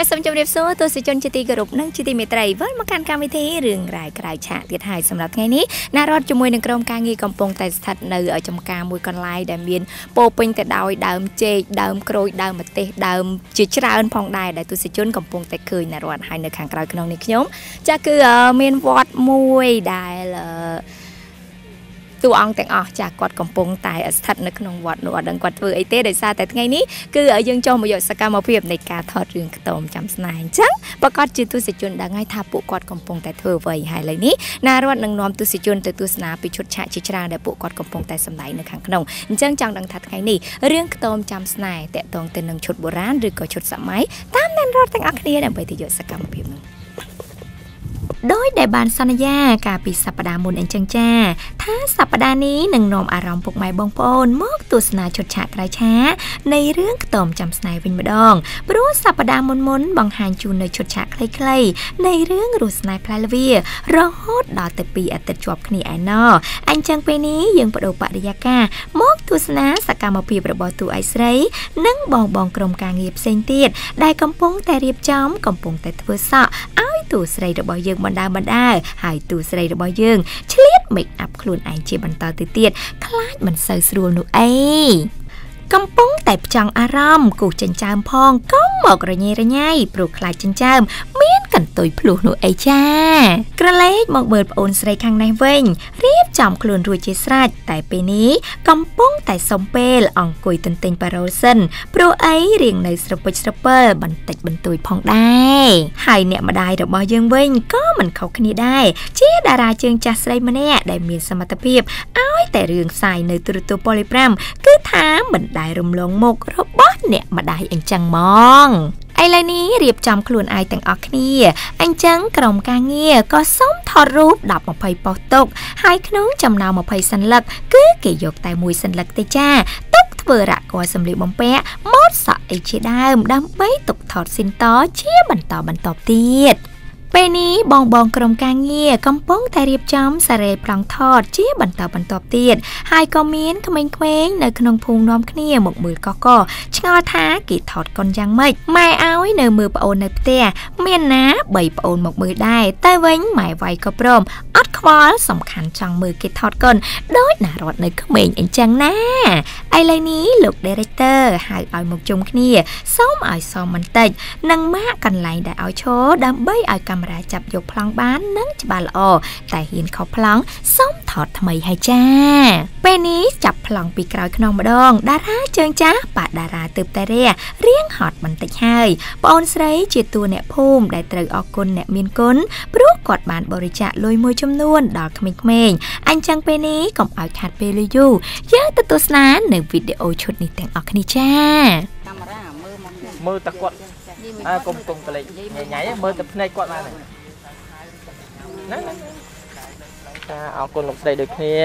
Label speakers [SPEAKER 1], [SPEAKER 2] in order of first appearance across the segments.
[SPEAKER 1] ចាសសូមជម្រាបសួរទស្សនិកជនជាទីគោរពនិងជាទីមេត្រីវិលមកកាន់កម្មវិធីរឿងរ៉ាវក្រៅឆាកទៀតហើយសម្រាប់ថ្ងៃនេះណារត់ជាមួយនឹងក្រុមការងារកំពុងតែស្ថិតនៅចំការមួយកន្លែងដែលមានពោពេញទៅដោយដើមចេកដើមក្រូចដើមម្ទេសដើមជាច្រើនផងដែរដែលទស្សនិកជនកំពុងតែឃើញណារត់ហើយនៅខាងក្រោយក្នុងនេះខ្ញុំចាស់គឺមានវត្តមួយដែល តួអង្គទាំងអស់ចាស់គាត់កំពុងតែស្ថិតនៅក្នុងវត្តនោះអត់ដឹងគាត់ធ្វើអីទេដោយសារតែថ្ងៃនេះគឺយើងចុះមកយកសកម្មភាពនៃការថតរឿងខ្ទមចាំស្នេហ៍អញ្ចឹងប្រកាសជាទស្សនិកជនដឹងហើយថាពួកគាត់កំពុងតែធ្វើអ្វីហើយឥឡូវនេះណារត់នឹងនាំទស្សនិកជនទៅទស្សនាពីឈុតឆាកជាច្រើនដែលពួកគាត់កំពុងតែសម្ដែងនៅខាងក្នុងអញ្ចឹងចង់ដឹងថាថ្ងៃនេះរឿងខ្ទមចាំស្នេហ៍តកតងទៅនឹងឈុតបុរាណឬក៏ឈុតសម័យតាមណារត់ទាំងអស់គ្នាដើម្បីទៅយកសកម្មភាពនោះ ដោយដែលបានសន្យា កាលពីសប្តាហ៍មុនអញ្ចឹងចា ថាសប្តាហ៍នេះនឹងនាំអារម្មណ៍ពុកម៉ែបងប្អូនមកទស្សនាឈុតឆាកក្រៅឆានៃរឿងខ្ទមចាំស្នេហ៍វិញម្ដងព្រោះសប្តាហ៍មុនមុនបង្ហាញជូននៅឈុតឆាកខ្លីៗនៃរឿងរស់ស្នេហ៍ផ្លែល្វារហូតដល់ទៅពីអាទិត្យជាប់គ្នាឯណោះអញ្ចឹងពេលនេះយើងបដូរបរិយាកាសមកទស្សនាសកម្មភាពរបស់ទូឯស្រី និងបងបងក្រុមការងារផ្សេងទៀតដែលកំពុងតែរៀបចំកំពុងតែធ្វើសក់ឲ្យទូស្រីរបស់យើងបណ្ដើបណ្ដើហើយទូស្រីរបស់យើងឆ្លៀត make up ខ្លួនឯងជាបន្តទៅទៀតខ្លាចមិនសូវស្រួលនោះអី កំពុងតែផ្ចង់អារម្មណ៍គូចិញ្ចើមផងក៏មករញ៉េរញ៉ៃព្រោះខ្លាចចិញ្ចើមមានកន្ទុយភ្លោះនោះអីចាក្រឡេកមកមើលប្អូនស្រីខាងនេះវិញរៀបចំខ្លួនរួចជាស្រេចតែពេលនេះកំពុងតែសុំពេលអង្គុយទន្ទិញប៉ារ៉ូលសិនព្រោះអីរៀងនៅស្រពិចស្រពិលបន្តិចបន្តួចផងដែរហើយអ្នកម្ដាយរបស់យើងវិញក៏មិនខុសគ្នាដែរជាតារាជើងចាស់ស្រីម្នាក់ដែលមានសមត្ថភាពឲ្យតែរឿងផ្សាយនៅទូរទស្សន៍ប៉ូលី5គឺថាមិនដែលរំលងមុខរបស់អ្នកម្ដាយអញ្ចឹងហ្មងឥឡូវនេះរៀបចំខ្លួនឯងទាំងអស់គ្នាអញ្ចឹងក្រុមការងារក៏សូមថតរូប10 20ប៉ុស្តិ៍ទុកហើយក្នុងចំណោម20សន្លឹកគឺគេយកតែមួយសន្លឹកទេចាទុកធ្វើរក័សម្លៀកបំពាក់ម៉ូតសក់អីជាដើមដើម្បីទុកថតស៊ីនតជាបន្តបន្តទៀតពេល នេះបងបងក្រុមការងារកំពុងតែរៀបចំសារ៉េប្រង់ថតជាបន្តបន្ទាប់ទៀតហើយក៏មានក្មេងៗនៅក្នុងភូមិនាំគ្នាមកមើលកកកឆ្ងល់ថាគេថតកុនយ៉ាងម៉េចម៉ែឲ្យនៅមើលប្អូននៅផ្ទះមានណាបីប្អូនមកមើលដែរតែវិញម៉ែវាយក៏ព្រមអត់ខ្វល់សំខាន់ចង់មើលគេថតកុនដូចណារត់នៅក្មេងអញ្ចឹងណាឥឡូវនេះលោក director ហៅឲ្យមកជុំគ្នា សូមឲ្យសមបន្តិច និងម៉ាក់កន្លែងដែលឲ្យឈរដើម្បីឲ្យកាមេរ៉ាចាប់យកប្លង់បាននិងច្បាស់ល្អតែហ៊ានខុសប្លង់សូមថតថ្មីហើយចាពេលនេះចាប់ប្លង់ពីក្រោយខ្នងម្ដង តារាជើងចាស់បាតារាទើបតែរះរៀងហត់បន្តិចហើយប្អូនស្រីជាតួអ្នកភូមិដែលត្រូវអរគុណអ្នកមានគុណព្រោះគាត់បានបរិច្ចាគលុយមួយចំនួនដល់ក្មេងៗអញ្ចឹងពេលនេះកុំឲ្យខាត់ពេលយូរយើងទៅទស្សនានៅវីដេអូឈុតនេះទាំងអស់គ្នាចា
[SPEAKER 2] កាមេរ៉ាមើលមក
[SPEAKER 3] មើលតែគាត់ អើកុំកុំកលេចញ៉ៃញ៉ៃមើលតែភ្នែកគាត់បានហ្នឹងចាអរគុណលោកស្រីដូចគ្នា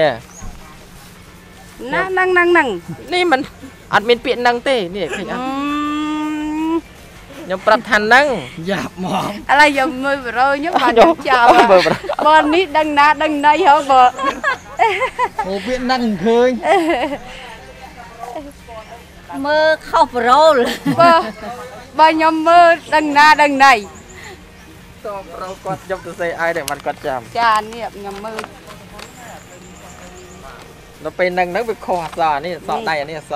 [SPEAKER 2] ណាហ្នឹងហ្នឹងហ្នឹង
[SPEAKER 3] នេះមិនអត់មានពាក្យហ្នឹងទេនេះឃើញអត់ខ្ញុំប្រាប់ថាហ្នឹង
[SPEAKER 4] យ៉ាប់ហ្មង
[SPEAKER 2] ឥឡូវយកមើលបរោខ្ញុំបានចោលបើនេះដឹងណាដឹងណៃហ៎បើ
[SPEAKER 4] អូពាក្យហ្នឹងឃើញ
[SPEAKER 2] មើលខុសបរោលបើ បើខ្ញុំមើលដឹងណាដឹងណៃ
[SPEAKER 3] តប្រូគាត់យកទៅសេឲ្យតែបាត់គាត់ចាំ
[SPEAKER 2] ចានេះខ្ញុំមើល
[SPEAKER 3] ដល់ពេលហ្នឹងហ្នឹងវាខុសអសនេះអសដៃអានេះអស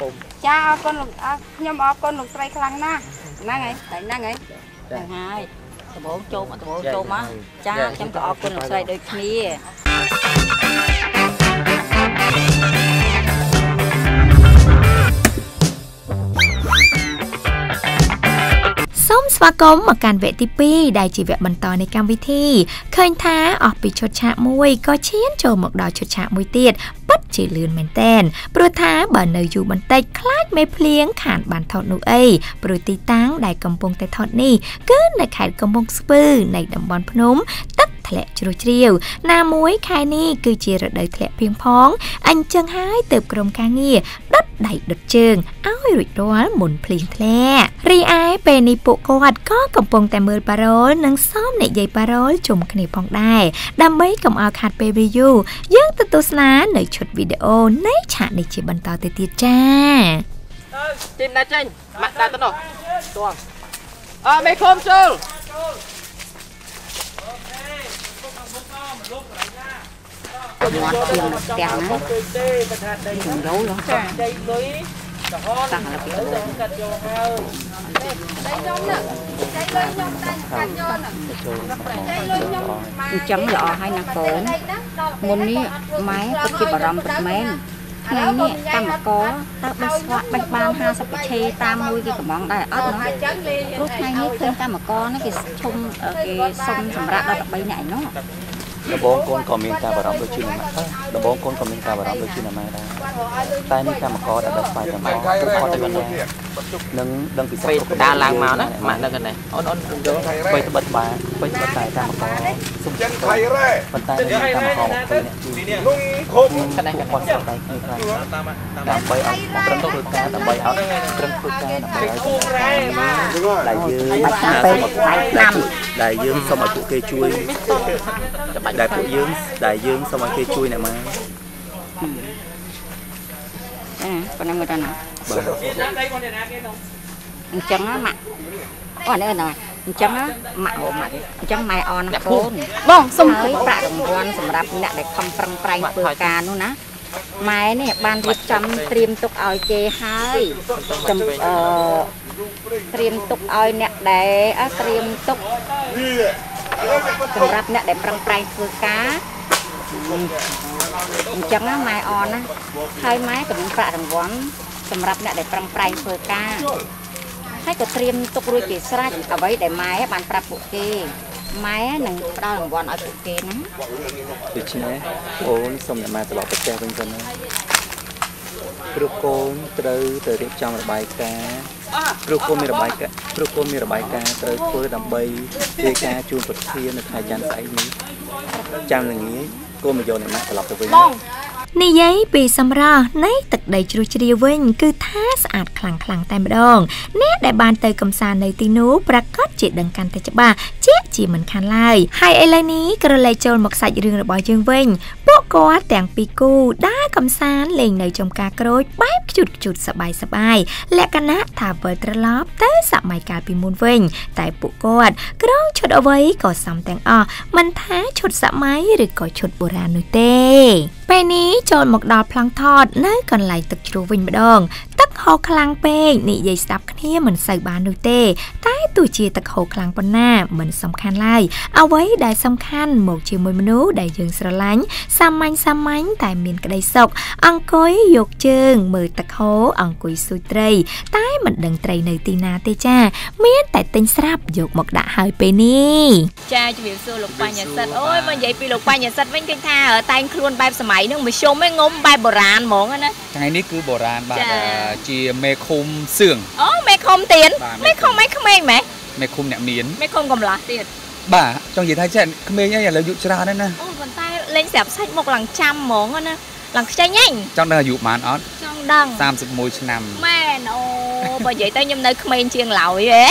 [SPEAKER 3] ពុំ
[SPEAKER 2] ចាអរគុណលោកខ្ញុំអរគុណលោកស្រីខ្លាំងណាស់ហ្នឹងហើយតែហ្នឹងហើយហ្នឹងហើយដំបងចូលមកដំបងចូលមកចាខ្ញុំក៏អរគុណលោកស្រីដូចគ្នា
[SPEAKER 1] សូមស្វាគមន៍មកកាន់វគ្គទី2ដែលជាវគ្គបន្តនៃកម្មវិធីឃើញថាអស់ពីឈុតឆាកមួយក៏ឈានចូលមកដល់ឈុតឆាកមួយទៀត ពិតជាលឿនមែនតែនព្រោះថាបើនៅយូរបន្តិចខ្លាចមេភ្លៀងខានបានថតនោះអីព្រោះទីតាំងដែលកំពុងតែថតនេះគឺនៅខេត្តកំពង់ស្ពឺនៃតំបន់ភ្នំទឹកធ្លាក់ជ្រោះជ្រាវណាមួយខែនេះគឺជារដូវធ្លាក់ភៀងផងអញ្ចឹងហើយទៅក្រុមការងារដុតដៃដុតជើងឲ្យរួចរាល់មុនភ្លៀងធ្លាក់រីឯពេលនេះពួកគាត់ក៏កំពុងតែមើលប៉ារ៉ូលនិងសមនិយាយប៉ារ៉ូលជុំគ្នាផងដែរដើម្បីកុំឲ្យខាត់ពេលវីយូយើងទៅទស្សនានៅឈុតវីដេអូនៃឆាកនេះជាបន្តទៅទៀតចា
[SPEAKER 3] អើជិះណាចេញម៉ាក់ដើរទៅនោះទួងអមេឃុំចូល
[SPEAKER 2] ងាត់ជាងនៅផ្ទះណាខ្ញុំយល់ហ៎ចា
[SPEAKER 3] ចៃលុយ ទៅហត់
[SPEAKER 2] តាំងលើពីដំបូង
[SPEAKER 3] កាត់យកហើយ
[SPEAKER 2] អញ្ចឹងល្អហើយណាកូនមុននេះម៉ែពិតជាបារម្ភពិតមែនថ្ងៃនេះកម្មករបើបេះស្វាក់បេះបាន50វិឆេតាមមួយគេកំងដែរអត់ណោះព្រោះថ្ងៃនេះឃើញកម្មករនេះគេឈុំគេសុំសម្រាប់ដល់13នាក់ឯណោះ
[SPEAKER 5] ដំបងកូនក៏មានការបារម្ភដូចជាអ្នកម៉ាក់ដំបងកូនក៏មានការបារម្ភដូចជាអ្នកម៉ែដែរតែនេះកម្មករដែលដោះស្រាយទាំងអស់គឺគាត់តែគាត់នឹងដឹងពី
[SPEAKER 3] ពេលដើរឡើងមកណាម៉ាក់ដឹងកណែអូនអូនយក
[SPEAKER 5] បីត្បិតបាន បីត្បិតតែកម្មករសុំ
[SPEAKER 6] ចិនថៃរ៉េ
[SPEAKER 5] ប៉ុន្តែមានកម្មករពេលអ្នកជួយ
[SPEAKER 6] លងខុំ
[SPEAKER 5] កណែគាត់ស្ដាយគ្នាខ្លះដើម្បីឲ្យត្រឹមធ្វើការដើម្បីឲ្យត្រឹមធ្វើការដើម្បីឲ្យ
[SPEAKER 3] គូរ៉ែមក
[SPEAKER 5] ដែលយើង
[SPEAKER 2] បាច់តាមពេកបាច់តាម
[SPEAKER 5] ដែលយើងសូមឲ្យពួកគេជួយដែលពួកយើងដែលយើងសូមឲ្យគេជួយអ្នកម៉ែ
[SPEAKER 2] ចាប៉ុណ្ណឹងមើលតាណា
[SPEAKER 5] បាទ
[SPEAKER 3] ចាំដៃគាត់ណាគេទៅ
[SPEAKER 2] អញ្ចឹងណាម៉ាក់អូនេះណា អញ្ចឹងណាម៉ាក់ហៅម៉ាក់អញ្ចឹងម៉ែអនណាកូន
[SPEAKER 1] បងសុំ
[SPEAKER 2] ហើយប្រាក់រង្វាន់សម្រាប់អ្នកដែលខំប្រឹងប្រែងធ្វើការនោះណាម៉ែនេះបានរៀបចំត្រៀមទុកឲ្យគេហើយចំអឺត្រៀមទុកឲ្យអ្នកដែលអ่ะត្រៀមទុកសម្រាប់អ្នកដែលប្រឹងប្រែងធ្វើការអញ្ចឹងណាម៉ែអនណាហើយម៉ែក៏មានប្រាក់រង្វាន់សម្រាប់អ្នកដែលប្រឹងប្រែងធ្វើការ ហើយក៏ត្រៀមទុករួចជាស្រេចអ្វីដែលម៉ែបានប្រាប់ពួកគេម៉ែនឹងផ្ដល់រង្វាន់ឲ្យពួកគេណា
[SPEAKER 5] ដូច្នេះអូនសូមអ្នកម៉ែត្រឡប់ទៅផ្ទះវិញទៅណាព្រោះកូនត្រូវទៅរៀបចំរបាយការណ៍ព្រោះកូនមានរបាយការណ៍ព្រោះកូនមានរបាយការណ៍ត្រូវធ្វើដើម្បីធ្វើការជូនប្រធាននៅថ្ងៃច័ន្ទស្អែកនេះចាំល្ងាចកូនមកយកអ្នកម៉ែត្រឡប់ទៅវិញ
[SPEAKER 1] និយាយពីសម្រស់នៃទឹកដីជ្រោះជ្រាវវិញ គឺថាស្អាតខ្លាំងខ្លាំងៗតែម្ដងអ្នកដែលបានទៅកំសាន្តនៅទីនោះប្រកាសជាដឹងកាន់តែច្បាស់ជាក់ជាមិនខានឡើយហើយឥឡូវនេះក៏លេចចូលមកសាច់រឿងរបស់យើងវិញពួកគាត់ទាំងពីរគូដើរកំសាន្តលេងនៅចំការក្រូចបែបខ្ជុតខ្ជុតសបាយសបាយលក្ខណៈថាវិលត្រឡប់ទៅសម័យកាលពីមុនវិញ តែពួកគាត់ក្រងឈុតអ្វីក៏សមទាំងអស់មិនថាឈុតសម័យឬក៏ឈុតបុរាណនោះទេ ពេលនេះចូលមកដល់ប្លង់ថតនៅកន្លែងទឹកជ្រោះវិញម្ដង ទឹកហូរខ្លាំងពេកនិយាយស្ដាប់គ្នាមិនសូវបាននោះទេ តែទោះជាទឹកហូរខ្លាំងប៉ុណ្ណាមិនសំខាន់ឡើយអ្វីដែលសំខាន់មកជាមួយមនុស្សដែលយើងស្រឡាញ់សាមញ្ញសាមញ្ញតែមានក្តីសុខអង្គុយយកជើង មើលទឹកហូរអង្គុយស៊ូយត្រី តែមិនដឹងត្រីនៅទីណាទេចា មានតែទិញស្រាប់យកមកដាក់ហើយពេលនេះចាជំរាបសួរលោកបញ្ញសិទ្ធអូយមកនិយាយពីលោកបញ្ញសិទ្ធវិញឃើញថាតែងខ្លួនបែបសម័យហ្នឹងមធ្យមឯងងុំបែបបុរាណហ្មងណា
[SPEAKER 4] ថ្ងៃនេះគឺបុរាណបាទ
[SPEAKER 1] ចា៎
[SPEAKER 4] អឺជាមេឃុំសឿង
[SPEAKER 1] អូមេខុំទៀន
[SPEAKER 4] បាទ
[SPEAKER 1] មេខុំឯងក្មេងម៉េះ
[SPEAKER 4] មេឃុំអ្នកមាន
[SPEAKER 1] មេខុំកំឡោះទៀត
[SPEAKER 4] បាទចង់និយាយថាចេះក្មេងអីឥឡូវយុគច្រើនហើយណា
[SPEAKER 1] អូប៉ុន្តែលេងស្រាប់សាច់មុខឡើងចាំហ្មងណាឡើងខ្ចីញ៉ាញ់
[SPEAKER 4] ចង់ដឹងអាយុប៉ុន្មានអត់
[SPEAKER 1] ចង់ដឹង
[SPEAKER 4] 31ឆ្នាំ
[SPEAKER 1] មែនអូបើនិយាយទៅខ្ញុំនៅក្មេងជាងឡើយហ៎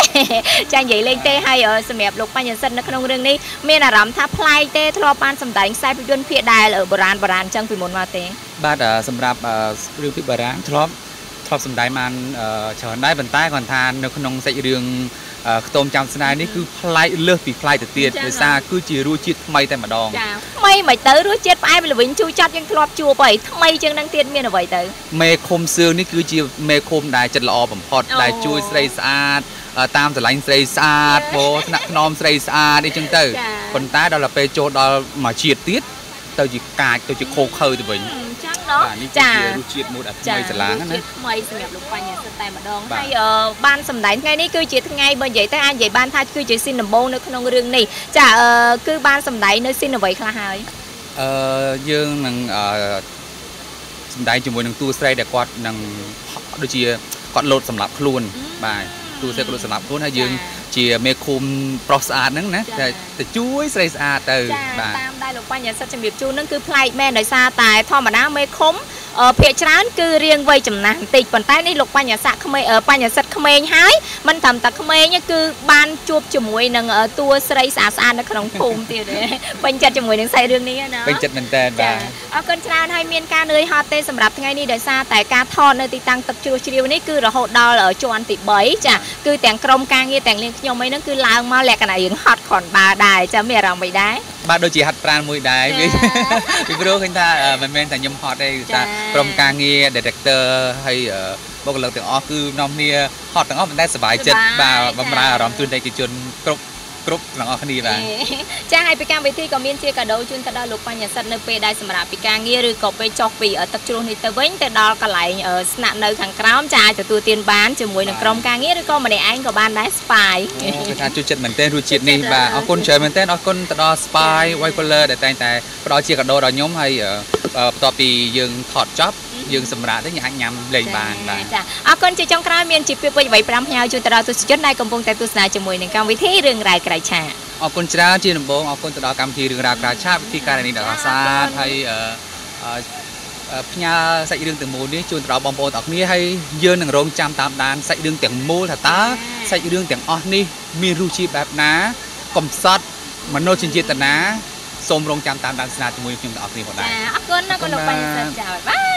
[SPEAKER 1] ចានិយាយលេងទេហើយអឺសម្រាប់លោកបញ្ញសិទ្ធនៅក្នុងរឿងនេះមានអារម្មណ៍ថាប្លែកទេធ្លាប់បានសម្ដែងខ្សែភាពយន្តភាគដែលអឺបុរាណបុរាណអញ្ចឹងពីមុនមកទេ
[SPEAKER 4] បាទអឺសម្រាប់អឺរឿងពីបារាំងធ្លាប់ ធ្លាប់សម្ដែងបានអឺច្រើនដែរប៉ុន្តែគាត់ថានៅក្នុងសាច់រឿងអឺខ្ទមចាំស្នេហ៍នេះគឺប្លែកលើសពីប្លែកទៅទៀត
[SPEAKER 1] ចា៎
[SPEAKER 4] ដោយសារគឺជារសជាតិថ្មីតែម្ដង
[SPEAKER 1] ចាថ្មីមិនទៅរសជាតិផ្អែមល្វីងជូរចត់យើងធ្លាប់ជួបហើយថ្មីជាងនឹងទៀតមានអ្វីទៅ
[SPEAKER 4] មេឃុំសឿងនេះគឺជាមេឃុំដែលចិត្តល្អបំផុត
[SPEAKER 1] អូ
[SPEAKER 4] ដែលជួយស្រីស្អាតអឺតាមស្រឡាញ់ស្រីស្អាតបោថ្នាក់ថ្នមស្រីស្អាតអីចឹងទៅ
[SPEAKER 1] ចា
[SPEAKER 4] ប៉ុន្តែដល់ទៅពេលចូលដល់មួយជាតិទៀតទៅជាកាចទៅជាខោខើទៅវិញ
[SPEAKER 1] ណោះចា
[SPEAKER 4] រសជាតិមួយអាថ្មីស្រឡាងណា
[SPEAKER 1] ថ្មីសម្រាប់លោកបញ្ញាសិតតែម្ដងហើយបានសម្ដែងថ្ងៃនេះគឺជាថ្ងៃបើនិយាយទៅអាចនិយាយបានថាគឺជាស៊ីនដំបូងនៅក្នុងរឿងនេះចាគឺបានសម្ដែងនៅស៊ីនអ្វីខ្លះហើយ
[SPEAKER 4] អឺយើងនឹងសម្ដែងជាមួយនឹងតួស្រីដែលគាត់នឹងដូចជាគាត់លោតសម្រាប់ខ្លួនបាទ តួស្រីគាត់លោតសម្រាប់ខ្លួនហើយយើង
[SPEAKER 1] ចា
[SPEAKER 4] ជាមេឃុំប្រុសស្អាតហ្នឹងណា
[SPEAKER 1] ចា
[SPEAKER 4] តែទៅជួយស្រីស្អាតទៅ
[SPEAKER 1] ចា
[SPEAKER 4] បាទ
[SPEAKER 1] តាមដែលលោកបញ្ញាសិទ្ធជំរាបជូននឹងគឺប្លែកមែនដោយសារតែធម្មតាមេឃុំអអឺ ភាគច្រើនគឺរៀងវ័យចំណាស់បន្តិចប៉ុន្តែនេះលោកបញ្ញស័កក្មេងអឺបញ្ញសិទ្ធក្មេងហើយមិនត្រឹមតែក្មេងទេគឺបានជួបជាមួយនឹងអឺតួស្រីស្អាតស្អាតនៅក្នុងភូមិទៀតទេពេញចិត្តជាមួយនឹងសាច់រឿងនេះណា
[SPEAKER 4] ពេញចិត្តមែនតើបាទ
[SPEAKER 1] អរគុណច្រើនហើយមានការនឿយហត់ទេសម្រាប់ថ្ងៃនេះដោយសារតែការថតនៅទីតាំងទឹកជ្រោះជ្រាវនេះគឺរហូតដល់ជាន់ទី3ចាគឺទាំងក្រុមការងារទាំងនាងខ្ញុំអីហ្នឹងគឺឡើងមកលក្ខណៈរឿងហត់គ្រាន់បើដែរចាមានអារម្មណ៍មិនដែរ
[SPEAKER 4] បាទដូចជាហាត់ប្រាណមួយដែរ
[SPEAKER 1] ចា៎
[SPEAKER 4] វាពីព្រោះឃើញថាអឺមិនមែនតែខ្ញុំហត់ទេគឺ
[SPEAKER 1] ចា៎
[SPEAKER 4] ថាក្រុមការងារ director ហើយអឺបុគ្គលិកទាំងអស់គឺនាំគ្នាហត់ទាំងអស់ប៉ុន្តែសប្បាយចិត្ត
[SPEAKER 1] សប្បាយ
[SPEAKER 4] បាទ
[SPEAKER 1] ចា៎
[SPEAKER 4] បំរើអារម្មណ៍ទូនតែកិច្ចជនគ្រប់ គ្រប់ទាំងអស់គ្នាបាទ
[SPEAKER 1] ចាហើយពីកម្មវិធីក៏មានជាកាដូជូនទៅដល់លោកបញ្ញសិទ្ធនៅពេលដែលសម្រាប់ពីការងារឬក៏ពេលចុះពីអឺទឹកជ្រោះនេះទៅវិញទៅដល់កន្លែងអឺស្នាក់នៅខាងក្រោមចាអាចទទួលទានបានជាមួយនឹងក្រុមការងារឬក៏ម្នាក់ឯងក៏បានដែរស្បាយ
[SPEAKER 4] គឺថាជួយចិត្តមែនទែនរសជាតិនេះ
[SPEAKER 1] ចូលចិត្ត
[SPEAKER 4] បាទ
[SPEAKER 1] ណាស់
[SPEAKER 4] អរគុណច្រើនមែនទែនអរគុណទៅដល់ Spy White Collar ដែលតែងតែផ្ដល់ជាកាដូដល់ខ្ញុំហើយអឺអឺបន្ទាប់ពីយើងថតចប់ យើងសម្រាប់ទៅយើងអាចញ៉ាំលេងបានបាទ
[SPEAKER 1] ចាអរគុណជាចុងក្រោយមានជាពាក្យពេចន៍អ្វី5ផ្ញើជូនទៅដល់ទស្សនិកជនដែលកំពុងតែទស្សនាជាមួយនឹងកម្មវិធីរឿងរ៉ាវក្រៅឆាក
[SPEAKER 4] អរគុណច្រើនជាដំបូងអរគុណទៅដល់កម្មវិធីរឿងរ៉ាវក្រៅឆាកវិធីការនេះដ៏អាសាទហើយអឺអឺអឺផ្ញើសាច់រឿងទាំងមូលនេះជូនទៅដល់បងប្អូនទាំងអស់គ្នាហើយយើងនឹងរងចាំតាមដានសាច់រឿងទាំងមូលថាតើសាច់រឿងទាំងអស់នេះមានរសជាតិបែបណាកំសត់មនោសញ្ចេតនាសូមរងចាំតាមដានស្នាជាមួយខ្ញុំទាំងអស់គ្នាផងដែរ
[SPEAKER 1] ចាអរគុណណាស់គុណលោកបញ្ញសិទ្ធចាបាយបាយ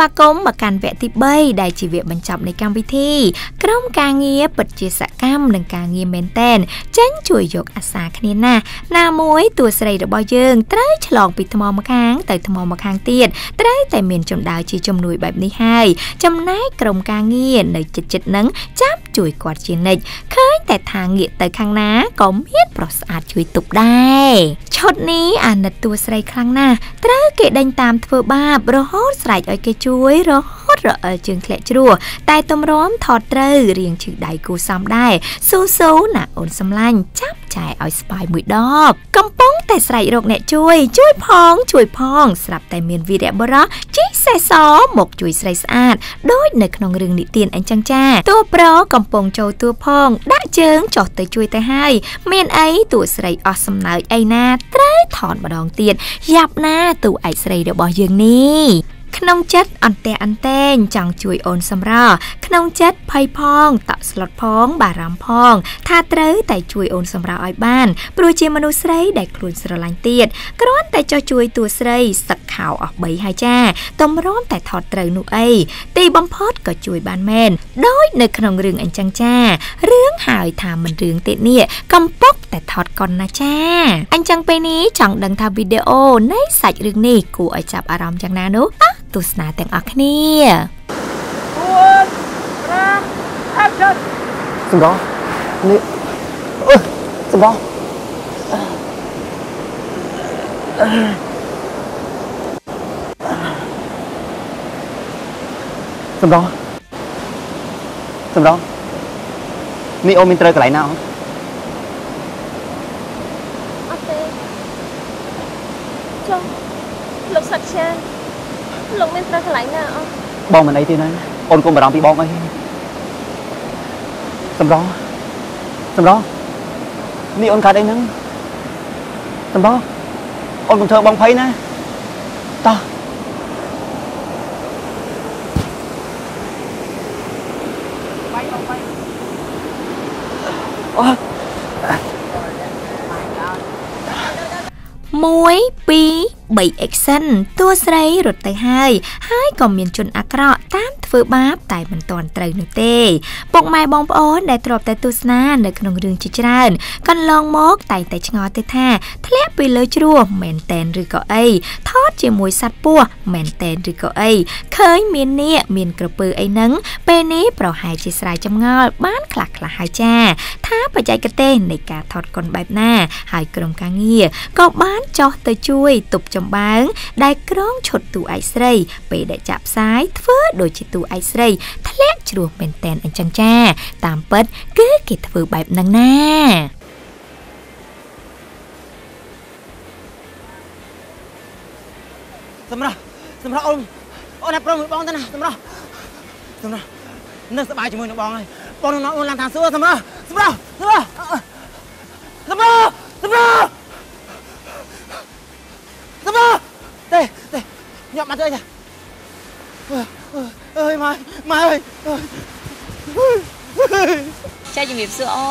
[SPEAKER 1] វាគមន៍មកកាន់វគ្គទី3ដែលជាវគ្គបញ្ចប់នៃកម្មវិធីក្រុមការងារពិតជាសកម្មនិងការងារមែនតែនចេញជួយយកអាសាគ្នាណាស់ណាមួយតួស្រីរបស់យើងត្រូវឆ្លងពីថ្មម្ខាងទៅថ្មម្ខាងទៀតត្រូវតែមានចំដៅជាជំនួយបែបនេះហើយចំណែកក្រុមការងារនៅចិត្តចិត្តនឹងចាប់ជួយគាត់ជានិច្ចឃើញតែថាងាកទៅខាងណាក៏មានប្រុសស្អាតជួយទប់ដែរឈុតនេះអាណិតតួស្រីខ្លាំងណាស់ត្រូវគេដេញតាមធ្វើបាបរហូតស្រែកឲ្យគេជួយរហូតរអិលជើងធ្លាក់ជ្រោះតែទំរាំថតត្រូវរៀងឈឺដៃគូសំដែរស៊ូស៊ូណាអូនសំឡាញ់ចាប់ចែឲ្យស្បាយមួយដបកំពុងតែស្រែករកអ្នកជួយជួយផងជួយផងស្រាប់តែមានវីរៈបរោះជីសេះសមកជួយស្រីស្អាតដូចនៅក្នុងរឿងនិទានអញ្ចឹងចាតួប្រុសកំពុងចូលតួផង ដាក់ជើងចុះទៅជួយទៅហើយមានអីតួស្រីអស់សំណើចអីណាត្រូវថតម្ដងទៀតយ៉ាប់ណាតួឯកស្រីរបស់យើងនេះ ក្នុងចិត្តអន្ទះអន្តែងចង់ជួយអូនសម្រស់ក្នុងចិត្តភ័យផង តក់ស្លុតផង បារម្ភផង ថាត្រូវតែជួយអូនសម្រស់ឲ្យបានព្រោះជាមនុស្សស្រីដែលខ្លួនស្រឡាញ់ទៀតគ្រាន់តែចោះជួយតួស្រីសឹកខោអស់3ហើយចាតម្រាំតែថតត្រូវនោះអីទីបំផុតក៏ជួយបានមែនដូចនៅក្នុងរឿងអញ្ចឹងចារឿងហើយថាមិនរឿងទេនេះកំពុកតែថតកុនណាចាអញ្ចឹងពេលនេះចង់ដឹងថាវីដេអូនៃសាច់រឿងនេះគួរឲ្យចាប់អារម្មណ៍យ៉ាងណានោះអ่ะ ទស្សនាទាំងអស់គ្នា
[SPEAKER 5] សម្រស់នេះអឺសម្រស់សម្រស់សម្រស់នេះអូនមានត្រូវកន្លែងណាអូន
[SPEAKER 6] អត់ទេចុះលោកសាច់ជា លោកមានត្រូវកន្លែងណាអត់
[SPEAKER 5] បងមិនអីទេណាអូនកុំបារម្ភពីបងអីសម្រស់សម្រស់នេះអូនកាត់អីហ្នឹងសម្រស់អូនកុំធ្វើបងភ័យណាតោះ
[SPEAKER 1] 1 2 3 action តួស្រីរត់ទៅហើយ ហើយក៏មានជនអាក្រក់តាមធ្វើបាបតែមិនទាន់ត្រូវនោះទេពុកម៉ែបងប្អូនដែលធ្លាប់តែទស្សនានៅក្នុងរឿងជាច្រើនកន្លងមកតែងតែឆ្ងល់ទៅថាធ្លាក់ពីលើជ្រោះមែនតែនឬក៏អីថតជាមួយសត្វពស់មែនតែនឬក៏អីឃើញមាននាគមានក្រពើអីហ្នឹងពេលនេះប្រហែលជាស្រ័យចម្ងល់បានខ្លះខ្លះៗហើយចាថាបច្ចេកទេសនៃការថតកុនបែបណា ហើយក្រុមការងារក៏បានចោះទៅជួយទប់ចម្បាំងដែលក្រងឈុតទូឯកស្រី ពេលដែលចាក់ផ្សាយធ្វើដូចជាទូឯកស្រីធ្លាក់ជ្រោះមែនតែនអញ្ចឹងចា តាមពិតគឺគេធ្វើបែបហ្នឹងណា
[SPEAKER 7] សម្រាប់សម្រាប់អូនអូនណាប្រុសមួយបងទៅណាសម្រាប់សម្រាប់នៅសប្បាយជាមួយនឹងបងហើយបងនឹងអូនឡើងខាងសួរសម្រាប់សម្រាប់សម្រាប់សម្រាប់សម្រាប់សម្រាប់ទេទេ ញាប់មកទៅចាអើយម៉ែម៉ែអើយ
[SPEAKER 8] ចាជំរាបសួរអូ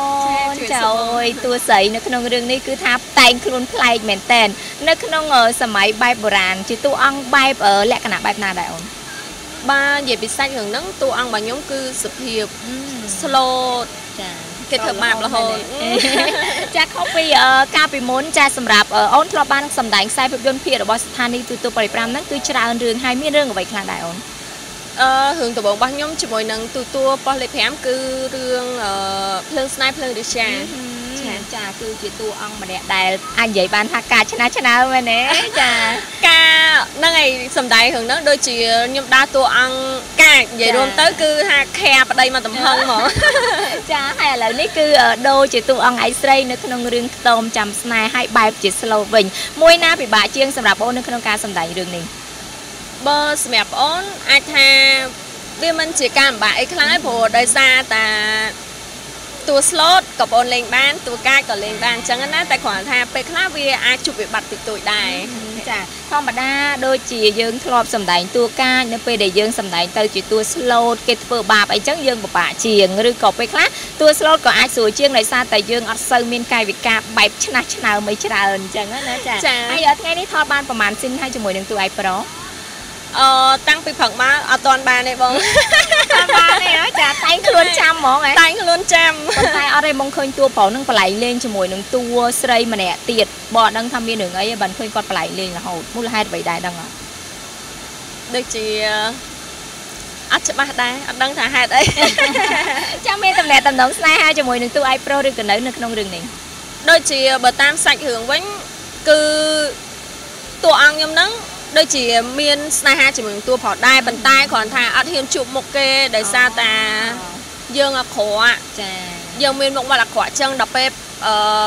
[SPEAKER 8] នចាអើយតួស្រីនៅក្នុងរឿងនេះគឺថាតែងខ្លួនប្លែកមែនតែននៅក្នុងសម័យបែបបុរាណជាតួអង្គបែបលក្ខណៈបែបណាដែរអូន
[SPEAKER 6] បាទនិយាយពីសាច់រឿងហ្នឹងតួអង្គរបស់ខ្ញុំគឺសុភាព slow
[SPEAKER 8] ចា
[SPEAKER 6] គេធ្វើបាបរហូត
[SPEAKER 8] ចា ខុសពីអឺកាលពីមុនចាសម្រាប់អឺអូនធ្លាប់បានសម្ដែងខ្សែភាពយន្តភាគរបស់ស្ថានីយ៍ទូទៅ85ហ្នឹងគឺច្រើនរឿងហើយមានរឿងអ្វីខ្លះដែរអូន
[SPEAKER 6] អឺរឿងដំបូងរបស់ខ្ញុំជាមួយនឹងទូតួប៉ុស្តិ៍លេខ5គឺរឿងអឺភ្លើងស្នេហ៍ភ្លើងរិះ ចា
[SPEAKER 8] ចាចាគឺជាតួអង្គម្នាក់ដែលអាចនិយាយបានថាការឆ្នះឆ្នើមែនទេចា
[SPEAKER 6] ការហ្នឹងឯងសំដែងរឿងហ្នឹងដូចជាខ្ញុំដើរតួអង្គកាចនិយាយរួមទៅគឺថាខាប្តីមកទំហឹងហ្មង
[SPEAKER 8] ចាហើយឥឡូវនេះគឺអឺដូរជាតួអង្គឯកស្រីនៅក្នុងរឿងខ្ទមចាំស្នេហ៍ហើយបែបជា slow វិញមួយណាពិបាកជាងសម្រាប់អូននៅក្នុងការសម្ដែងរឿងនេះ
[SPEAKER 6] បើសម្រាប់បងអូនអាចថាវាមិនជាការលំបាកអីខ្លាំងទេព្រោះដោយសារតា តួ slot ក៏បងអូនលេងបានតួកាចក៏លេងបានអញ្ចឹងណាតែគ្រាន់តែថាពេលខ្លះវាអាចជួបវិបត្តិតិចតួចដែរ
[SPEAKER 8] ចាធម្មតាដូចជាយើងធ្លាប់សម្ដែងតួកាចនៅពេលដែលយើងសម្ដែងទៅជាតួ slow គេធ្វើបាបអីចឹងយើងពិបាកជាងឬក៏ពេលខ្លះតួ slow ក៏អាចស្រួលជាងដោយសារតែយើងអត់សូវមានកាយវិការបែបឆ្នះឆ្នើមអីច្រើនអញ្ចឹងណាចាហើយថ្ងៃនេះថតបានប្រហែលស៊ីនហើយជាមួយនឹងតួឯប្រុស
[SPEAKER 6] អឺតាំងពីព្រឹកមកអត់ទាន់បានទេបង
[SPEAKER 8] បានទេហ៎ចាតែងខ្លួនចាំហ្មងហ៎
[SPEAKER 6] តែងខ្លួនចាំ
[SPEAKER 8] ប៉ុន្តែអត់ទេបងឃើញតួប្រុសនឹងបលែងលេងជាមួយនឹងតួស្រីម្នាក់ទៀតបើអត់ដឹងថាមានរឿងអីទេបានឃើញគាត់បលែងលេងរហូតមូលហេតុអ្វីដែរដឹងអត់
[SPEAKER 6] ដូចជាអត់ច្បាស់ដែរអត់ដឹងថាហេតុអី
[SPEAKER 8] ចាំមានតំណែងតំណងស្នេហាជាមួយនឹងតួឯប្រុសឬក៏នៅនៅក្នុងរឿងនេះ
[SPEAKER 6] ដូចជាបើតាមសាច់រឿងវិញគឺតួអង្គខ្ញុំហ្នឹង ដូចជាមានស្នេហាជាមួយនឹងតួប្រុសដែរប៉ុន្តែគ្រាន់ថាអត់ហ៊ានជួបមុខគេដោយសារតាយើងអាក្រក់
[SPEAKER 8] ចា
[SPEAKER 6] យើងមានមុខមាត់អាក្រក់អញ្ចឹងដល់ពេលអឺ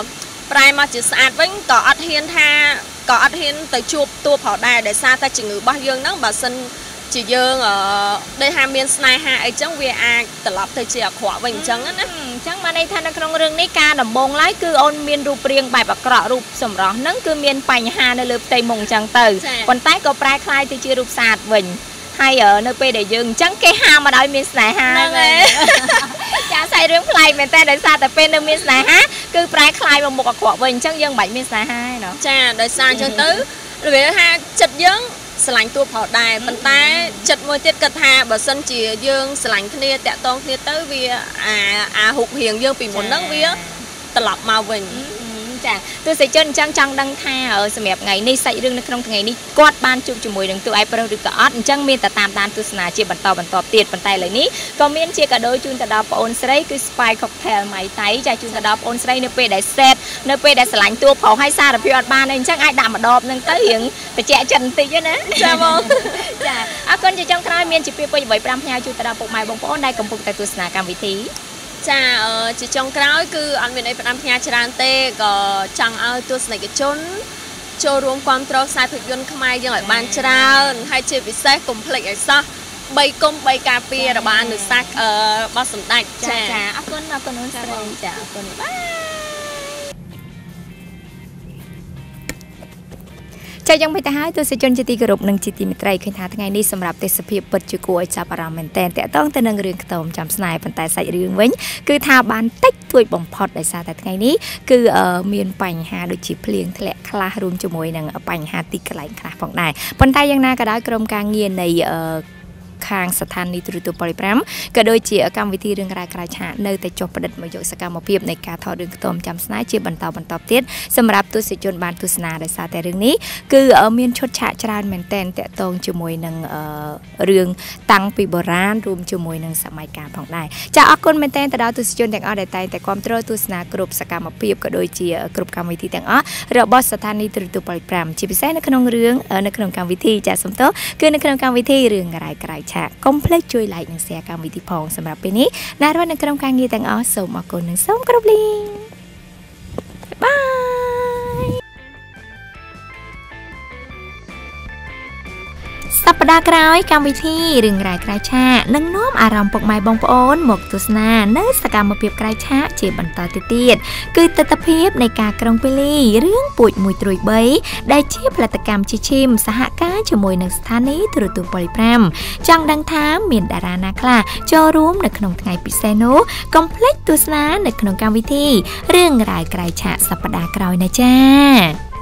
[SPEAKER 6] ប្រែមកជាស្អាតវិញក៏អត់ហ៊ានថាក៏អត់ហ៊ានទៅជួបតួប្រុសដែរដោយសារតែជំងឺរបស់យើងហ្នឹងបើសិន ជាយើងអឺដូចថាមានស្នេហាអីចឹងវាអាចត្រឡប់ទៅជាអាក្រក់វិញអញ្ចឹងណា
[SPEAKER 8] អញ្ចឹងបានន័យថានៅក្នុងរឿងនេះការដំបងឡើយគឺអូនមានរូបរាងបែបអាក្រក់រូបសម្រស់ហ្នឹងគឺមានបញ្ហានៅលើផ្ទៃមុខអញ្ចឹងទៅប៉ុន្តែក៏ប្រែคล้ายទៅជារូបស្អាតវិញហើយអឺនៅពេលដែលយើងអញ្ចឹងគេហាមមកឲ្យមានស្នេហា
[SPEAKER 6] ហ្នឹងហើយ
[SPEAKER 8] ចាសាយរឿងប្លែកមែនតើដោយសារតែពេលនៅមានស្នេហាគឺប្រែคล้ายមកមុខអាក្រក់វិញអញ្ចឹងយើងមិនបាច់មានស្នេហាទេណោះ
[SPEAKER 6] ចាដោយសារអញ្ចឹងទៅរបៀបថាចិត្តយើង ស្រឡាញ់តួប្រុសដែរប៉ុន្តែចិត្តមួយទៀតគិតថាបើសិនជាយើងស្រឡាញ់គ្នាតាក់ទងគ្នាទៅវាអាអាហុករៀងយើងពីមុនហ្នឹងវាត្រឡប់មកវិញ
[SPEAKER 8] ចាទស្សនិកជនអញ្ចឹងចង់ដឹងថាអឺសម្រាប់ថ្ងៃនេះសាច់រឿងនៅក្នុងថ្ងៃនេះគាត់បានជួបជាមួយនឹងតួឯកប្រុសឬក៏អត់អញ្ចឹងមានតែតាមដានទស្សនាជាបន្តបន្តទៀតប៉ុន្តែឥឡូវនេះក៏មានជាកាដូជូនទៅដល់ប្អូនស្រីគឺ Spy Cocktail ម៉ៃតៃចាជូនទៅដល់ប្អូនស្រីនៅពេលដែល set នៅពេលដែលស្រឡាញ់តួប្រុសហើយសារភាពអត់បានទេអញ្ចឹងអាចដាក់ម្ដបនឹងទៅរៀងត្រជាក់ចិត្តបន្តិចណាចាបងចាអរគុណជាចុងក្រោយមានជាពាក្យពេចន៍អ្វី5ផ្ញើជូនទៅដល់ពុកម៉ែបងប្អូនដែលកំពុងតែទស្សនាកម្មវិធី
[SPEAKER 6] ចាអឺជាចុងក្រោយគឺអត់មានអីផ្ដាំផ្ញើច្រើនទេក៏ចង់ឲ្យទស្សនិកជនចូលរួមគ្រប់គ្រងខ្សែភាពយន្តខ្មែរយើងឲ្យបានច្រើនហើយជាពិសេសកុំភ្លេចឲ្យសោះ3គុំ3ការពាររបស់អនុសាសន៍អឺរបស់សម្ដេច
[SPEAKER 8] ចាចាអរគុណអរគុណអូនស្រីចាអរគុណបាទ ចាយ៉ាងមិនទៅហើយទស្សនិកជនជាទីគោរពនិងជាទីមេត្រីឃើញថាថ្ងៃនេះសម្រាប់ទេសភាពពិតជាគួរឲ្យចាប់អារម្មណ៍មែនទែនតកតងទៅនឹងរឿងខ្ទមចាំស្នេហ៍ប៉ុន្តែសាច់រឿងវិញគឺថាបានតិចតួចបំផុតដោយសារតែថ្ងៃនេះគឺអឺមានបញ្ហាដូចជាភ្លៀងធ្លាក់ខ្លះរួមជាមួយនឹងបញ្ហាទីកន្លែងខ្លះផងដែរប៉ុន្តែយ៉ាងណាក៏ដោយក្រុមការងារនៃអឺ ខាងស្ថានីយ៍ទូរទស្សន៍ប៉ូលី5ក៏ដូចជាកម្មវិធីរឿងក្រៅក្រៅឆាកនៅតែចុះផ្តិតមកយកសកម្មភាពនៃការថតរឿងខ្ទមចាំស្នេហ៍ជាបន្តបន្តទៀតសម្រាប់ទស្សនិកជនបានទស្សនាដោយសារតែរឿងនេះគឺអឺមានឈុតឆាកច្រើនមែនតែនតកតងជាមួយនឹងអឺរឿងតាំងពីបុរាណរួមជាមួយនឹងសម័យកាលផងដែរចាអរគុណមែនតែនទៅដល់ទស្សនិកជនទាំងអស់ដែលតែងតែគ្រប់គ្រងទស្សនាគ្រប់សកម្មភាពក៏ដូចជាគ្រប់កម្មវិធីទាំងអស់របស់ស្ថានីយ៍ទូរទស្សន៍ប៉ូលី5ជាពិសេសនៅក្នុងរឿងអឺនៅក្នុងកម្មវិធីចាសំទោសគឺនៅក្នុងកម្មវិធីរឿងក្រៅក្រៅឆាកកុំភ្លេចជួយ like និង share កម្មវិធីផងសម្រាប់ពេលនេះណារត់នៅក្នុងការងារទាំងអស់សូមអរគុណនិងសូមគោរពលាបាយ ស
[SPEAKER 1] សប្តាហ៍ក្រោយកម្មវិធីរឿងរ៉ាវក្រៅឆាកនឹងនាំអារម្មណ៍ពុកម៉ែបងប្អូនមកទស្សនានៅសកម្មភាពក្រៅឆាកជាបន្តទៅទៀតគឺទស្សនភាពនៃការក្រុងពេលីរឿងពូជមួយត្រួយ3ដែលជាផលិតកម្មជាឈីមសហការជាមួយនឹងស្ថានីយ៍ទូរទស្សន៍ប៉ូលី5ចង់ដឹងថាមានតារាណាខ្លះចូលរួមនៅក្នុងថ្ងៃពិសេសនោះកុំភ្លេចទស្សនានៅក្នុងកម្មវិធីរឿងរ៉ាវក្រៅឆាកសប្តាហ៍ក្រោយណាចា